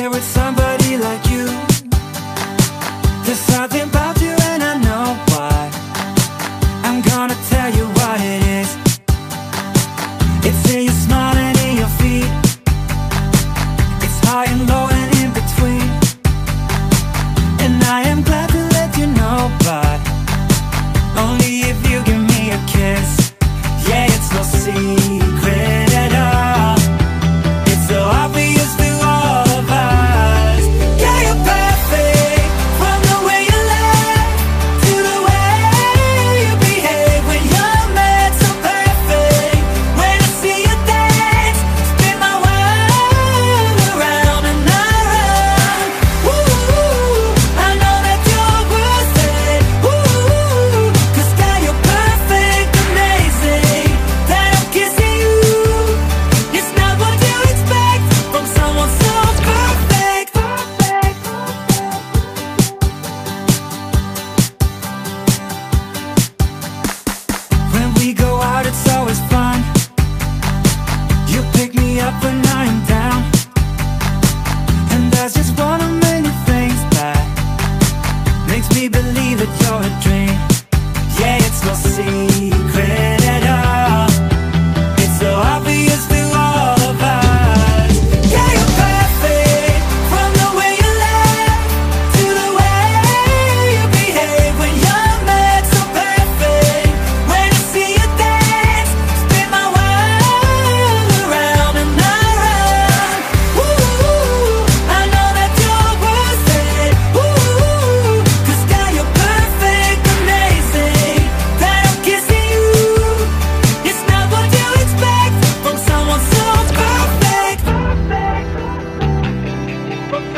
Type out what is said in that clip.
Here it's